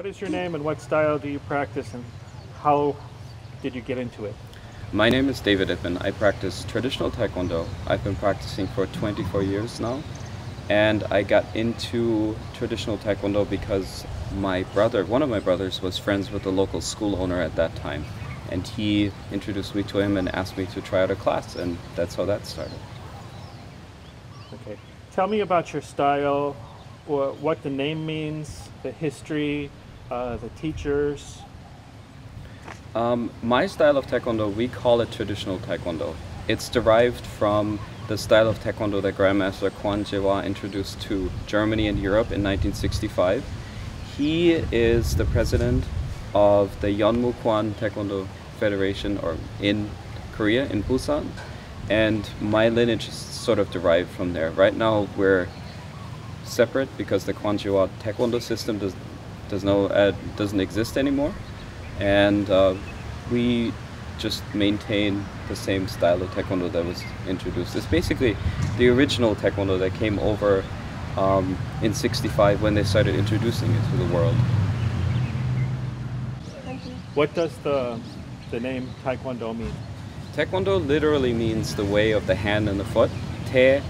What is your name and what style do you practice and how did you get into it? My name is David Ippen. I practice traditional Taekwondo. I've been practicing for 24 years now. And I got into traditional Taekwondo because my brother, one of my brothers, was friends with the local school owner at that time. And he introduced me to him and asked me to try out a class, and that's how that started. Okay. Tell me about your style, or what the name means, the history, uh, the teachers. Um, my style of Taekwondo, we call it traditional Taekwondo. It's derived from the style of Taekwondo that Grandmaster Kwon Jae-hwa introduced to Germany and Europe in 1965. He is the president of the Yeonmu Kwan Taekwondo Federation or in Korea, in Busan. And my lineage is sort of derived from there. Right now we're separate because the Kwon Jae-hwa Taekwondo system does, does no, uh, doesn't exist anymore. And uh, we just maintain the same style of Taekwondo that was introduced. It's basically the original Taekwondo that came over um, in 65 when they started introducing it to the world. What does the, the name Taekwondo mean? Taekwondo literally means the way of the hand and the foot. Te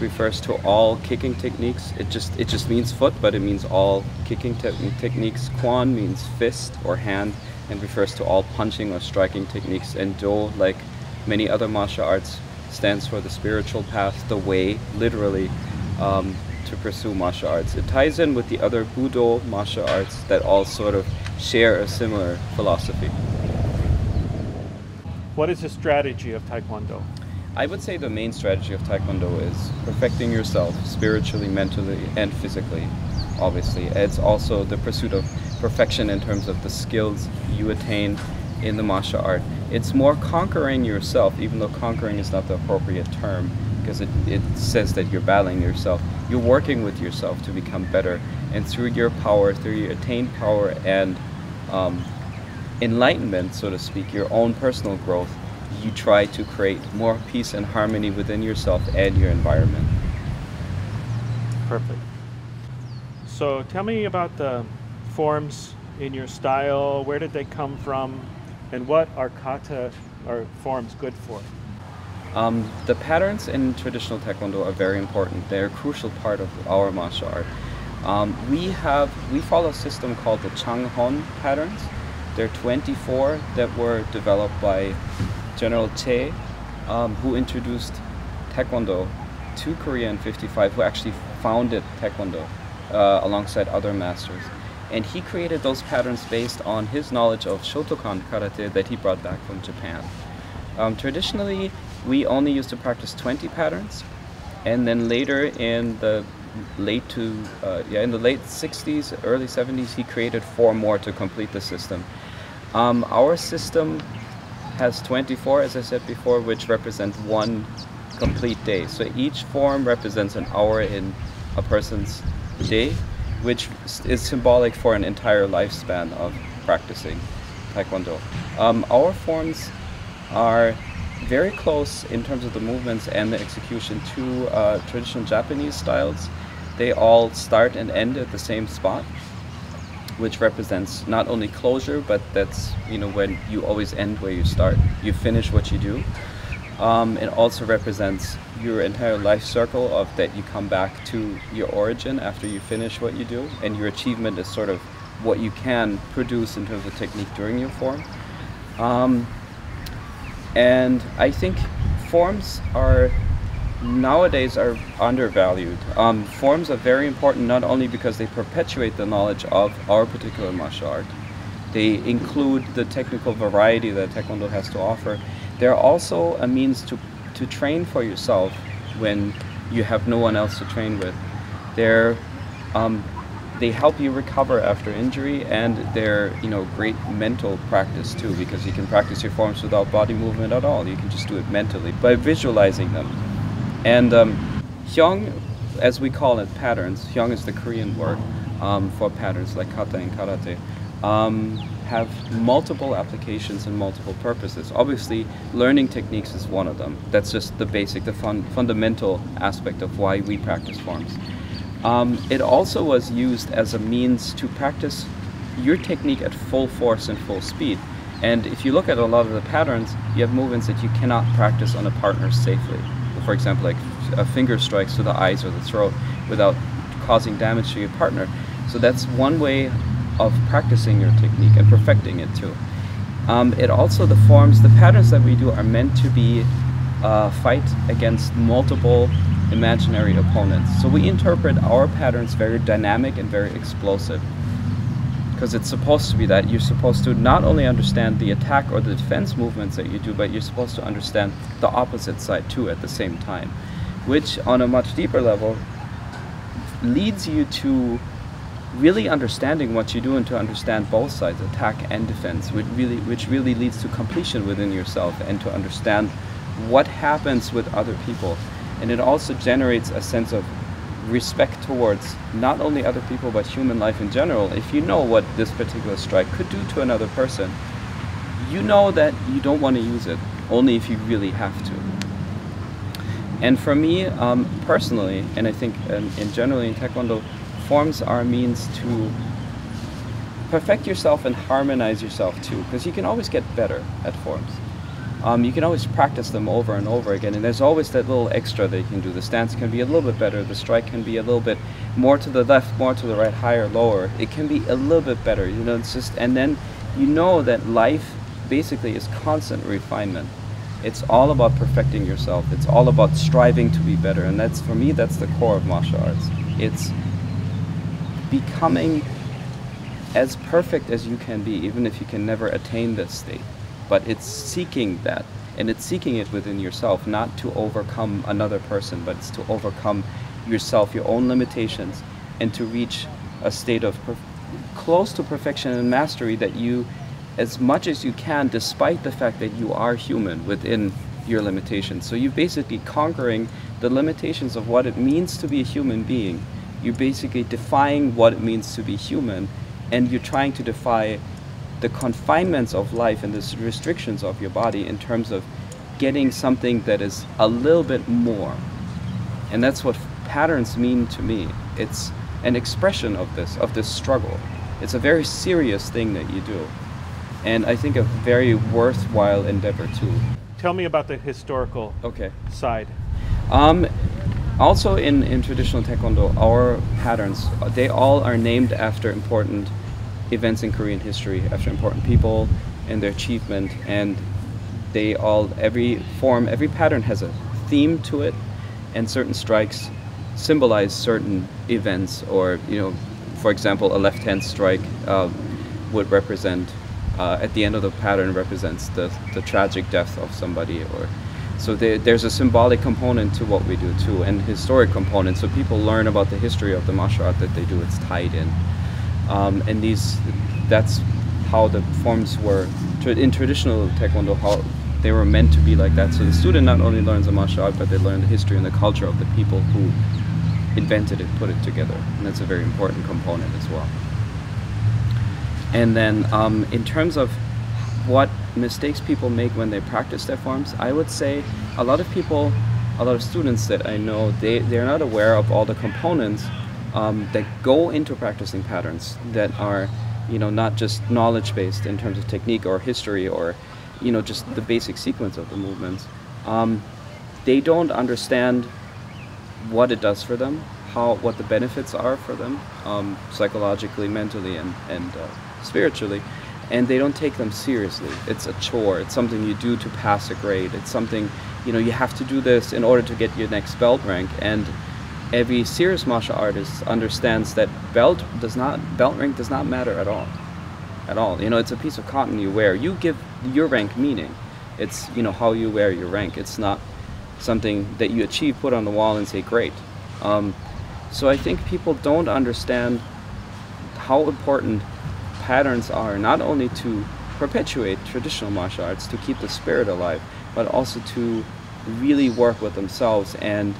refers to all kicking techniques. It just it just means foot, but it means all kicking te techniques. Kwon means fist or hand and refers to all punching or striking techniques. And Do, like many other martial arts, stands for the spiritual path, the way, literally, um, to pursue martial arts. It ties in with the other Budo martial arts that all sort of share a similar philosophy. What is the strategy of Taekwondo? I would say the main strategy of Taekwondo is perfecting yourself spiritually, mentally, and physically, obviously. It's also the pursuit of perfection in terms of the skills you attain in the martial art. It's more conquering yourself, even though conquering is not the appropriate term because it, it says that you're battling yourself. You're working with yourself to become better. And through your power, through your attained power and um, enlightenment, so to speak, your own personal growth, you try to create more peace and harmony within yourself and your environment. Perfect. So tell me about the forms in your style. Where did they come from? And what are kata or forms good for? Um, the patterns in traditional Taekwondo are very important. They're a crucial part of our martial art. Um, we have we follow a system called the Changhon patterns. There are 24 that were developed by General Che, um, who introduced Taekwondo to Korea in 55, who actually founded Taekwondo uh, alongside other masters. And he created those patterns based on his knowledge of Shotokan karate that he brought back from Japan. Um, traditionally, we only used to practice 20 patterns, and then later in the late to uh, yeah in the late 60s, early 70s, he created four more to complete the system. Um, our system has 24, as I said before, which represent one complete day. So each form represents an hour in a person's day, which is symbolic for an entire lifespan of practicing Taekwondo. Um, our forms are very close in terms of the movements and the execution to uh, traditional Japanese styles. They all start and end at the same spot, which represents not only closure, but that's you know when you always end where you start. You finish what you do. Um, it also represents your entire life circle of that you come back to your origin after you finish what you do, and your achievement is sort of what you can produce in terms of technique during your form. Um, and I think forms are nowadays are undervalued. Um, forms are very important not only because they perpetuate the knowledge of our particular martial art, they include the technical variety that Taekwondo has to offer. They're also a means to, to train for yourself when you have no one else to train with. They're um, they help you recover after injury and they're you know great mental practice too because you can practice your forms without body movement at all you can just do it mentally by visualizing them and um, hyung as we call it patterns hyung is the korean word um, for patterns like kata and karate um, have multiple applications and multiple purposes obviously learning techniques is one of them that's just the basic the fun, fundamental aspect of why we practice forms um, it also was used as a means to practice your technique at full force and full speed. And if you look at a lot of the patterns, you have movements that you cannot practice on a partner safely. For example, like a finger strikes to the eyes or the throat without causing damage to your partner. So that's one way of practicing your technique and perfecting it too. Um, it also, the forms, the patterns that we do are meant to be a fight against multiple imaginary opponents. So we interpret our patterns very dynamic and very explosive because it's supposed to be that you're supposed to not only understand the attack or the defense movements that you do, but you're supposed to understand the opposite side too at the same time, which on a much deeper level leads you to really understanding what you do and to understand both sides, attack and defense, which really, which really leads to completion within yourself and to understand what happens with other people. And it also generates a sense of respect towards not only other people but human life in general, if you know what this particular strike could do to another person, you know that you don't want to use it, only if you really have to. And for me, um, personally, and I think um, in generally in Taekwondo, forms are a means to perfect yourself and harmonize yourself too, because you can always get better at forms um, you can always practice them over and over again. And there's always that little extra that you can do. The stance can be a little bit better. The strike can be a little bit more to the left, more to the right, higher, lower. It can be a little bit better. You know, it's just, and then you know that life basically is constant refinement. It's all about perfecting yourself. It's all about striving to be better. And that's, for me, that's the core of martial arts. It's becoming as perfect as you can be, even if you can never attain this state but it's seeking that. And it's seeking it within yourself not to overcome another person but it's to overcome yourself your own limitations and to reach a state of close to perfection and mastery that you as much as you can despite the fact that you are human within your limitations. So you're basically conquering the limitations of what it means to be a human being. You're basically defying what it means to be human and you're trying to defy the confinements of life and the restrictions of your body in terms of getting something that is a little bit more. And that's what patterns mean to me. It's an expression of this, of this struggle. It's a very serious thing that you do. And I think a very worthwhile endeavor too. Tell me about the historical okay. side. Um, also in, in traditional Taekwondo, our patterns, they all are named after important events in Korean history after important people and their achievement and they all every form every pattern has a theme to it and certain strikes symbolize certain events or you know for example a left hand strike uh, would represent uh, at the end of the pattern represents the, the tragic death of somebody or so there, there's a symbolic component to what we do too and historic component so people learn about the history of the martial art that they do it's tied in um, and these, that's how the forms were in traditional Taekwondo. How they were meant to be like that. So the student not only learns the martial art, but they learn the history and the culture of the people who invented it, put it together, and that's a very important component as well. And then, um, in terms of what mistakes people make when they practice their forms, I would say a lot of people, a lot of students that I know, they, they're not aware of all the components um, that go into practicing patterns that are, you know, not just knowledge based in terms of technique or history or, you know, just the basic sequence of the movements. Um, they don't understand what it does for them, how what the benefits are for them, um, psychologically, mentally, and and uh, spiritually, and they don't take them seriously. It's a chore. It's something you do to pass a grade. It's something, you know, you have to do this in order to get your next belt rank, and every serious martial artist understands that belt does not belt rank does not matter at all at all. You know it's a piece of cotton you wear. You give your rank meaning. It's you know how you wear your rank. It's not something that you achieve put on the wall and say great. Um, so i think people don't understand how important patterns are not only to perpetuate traditional martial arts to keep the spirit alive but also to really work with themselves and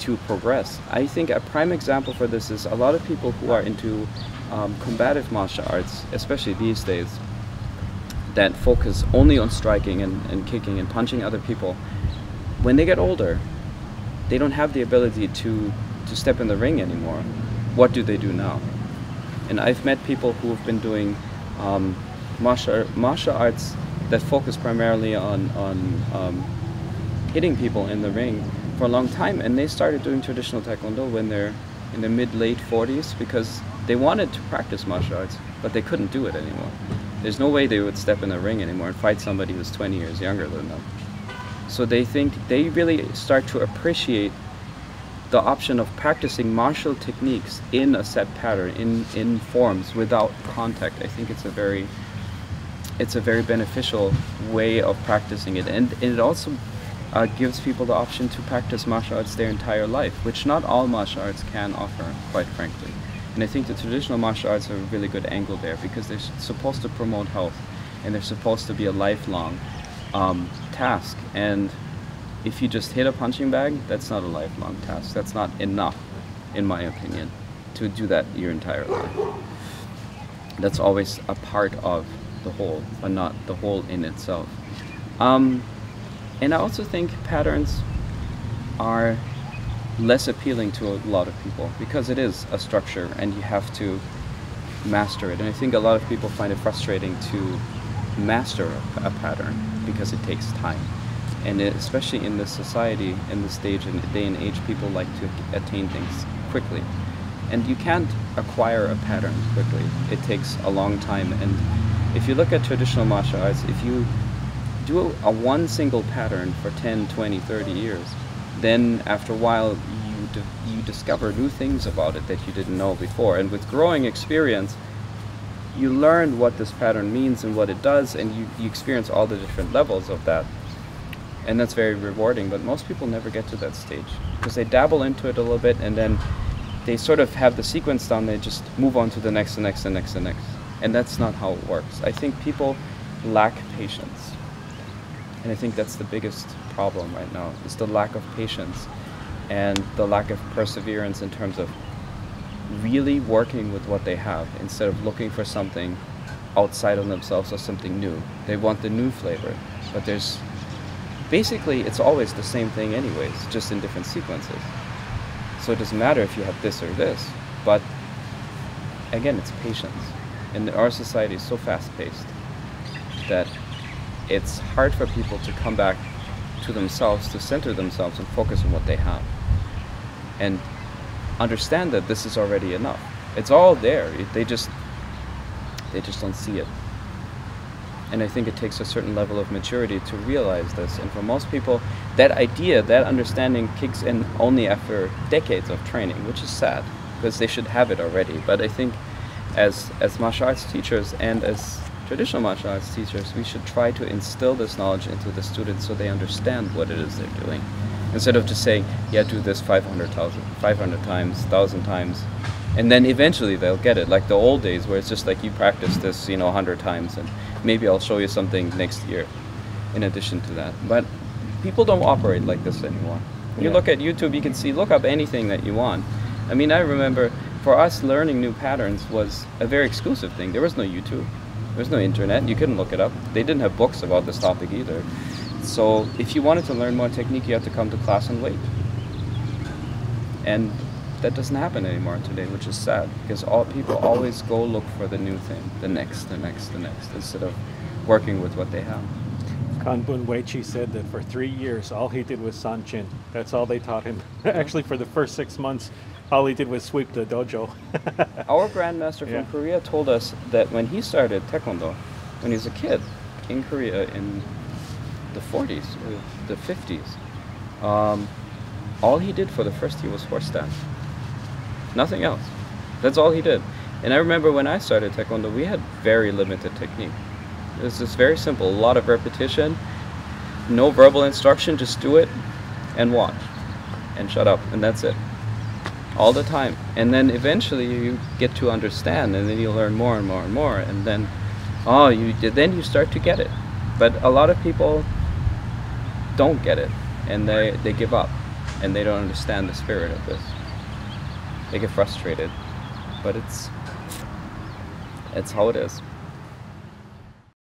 to progress. I think a prime example for this is a lot of people who are into um, combative martial arts, especially these days, that focus only on striking and, and kicking and punching other people. When they get older, they don't have the ability to, to step in the ring anymore. What do they do now? And I've met people who have been doing um, martial, martial arts that focus primarily on, on um, hitting people in the ring for a long time. And they started doing traditional taekwondo when they're in their mid late 40s because they wanted to practice martial arts, but they couldn't do it anymore. There's no way they would step in the ring anymore and fight somebody who's 20 years younger than them. So they think they really start to appreciate the option of practicing martial techniques in a set pattern, in, in forms without contact. I think it's a very it's a very beneficial way of practicing it, and, and it also uh, gives people the option to practice martial arts their entire life, which not all martial arts can offer, quite frankly. And I think the traditional martial arts are a really good angle there because they're supposed to promote health, and they're supposed to be a lifelong um, task. And if you just hit a punching bag, that's not a lifelong task. That's not enough, in my opinion, to do that your entire life. That's always a part of the whole, but not the whole in itself. Um, and I also think patterns are less appealing to a lot of people because it is a structure and you have to master it. And I think a lot of people find it frustrating to master a, pattern because it takes time and it, especially in this society, in this stage and day and age, people like to attain things quickly. And you can't acquire a pattern quickly. It takes a long time. And if you look at traditional martial arts, if you do a, a one single pattern for 10, 20, 30 years, then after a while you, you discover new things about it that you didn't know before. And with growing experience, you learn what this pattern means and what it does, and you, you experience all the different levels of that and that's very rewarding. But most people never get to that stage because they dabble into it a little bit and then they sort of have the sequence down. They just move on to the next, the next, the next, the next, and that's not how it works. I think people lack patience, and I think that's the biggest problem right now is the lack of patience and the lack of perseverance in terms of really working with what they have instead of looking for something outside of themselves or something new. They want the new flavor, but there's basically it's always the same thing anyways, just in different sequences. So it doesn't matter if you have this or this, but again, it's patience. And our society is so fast-paced that it's hard for people to come back to themselves, to center themselves and focus on what they have. And understand that this is already enough. It's all there. They just they just don't see it. And I think it takes a certain level of maturity to realize this. And for most people, that idea, that understanding kicks in only after decades of training, which is sad because they should have it already. But I think as, as martial arts teachers and as traditional martial arts teachers, we should try to instill this knowledge into the students so they understand what it is they're doing. Instead of just saying, yeah, do this 500, 500 times, 1,000 times, and then eventually they'll get it. Like the old days where it's just like you practice this you know 100 times and maybe i'll show you something next year in addition to that. But people don't operate like this anymore. You yeah. look at youtube you can see look up anything that you want. I mean i remember for us learning new patterns was a very exclusive thing. There was no youtube there was no internet. You couldn't look it up. They didn't have books about this topic either. So if you wanted to learn more technique you had to come to class and wait. And that doesn't happen anymore today, which is sad because all people always go look for the new thing, the next, the next, the next, instead of working with what they have. Kanbun Uechi said that for three years, all he did was sanchin. That's all they taught him. Actually, for the first six months, all he did was sweep the dojo. Our grandmaster from yeah. Korea told us that when he started taekwondo, when he was a kid in Korea in the 40s or the 50s, um, all he did for the first year was horse stance nothing else. That's all he did. And I remember when I started Taekwondo, we had very limited technique. It was just very simple, a lot of repetition, no verbal instruction, just do it and watch and shut up, and that's it. All the time. And then eventually you get to understand, and then you learn more and more and more, and then, oh, you then you start to get it. But a lot of people don't get it, and they, they give up, and they don't understand the spirit of this they get frustrated. But it's it's how it is.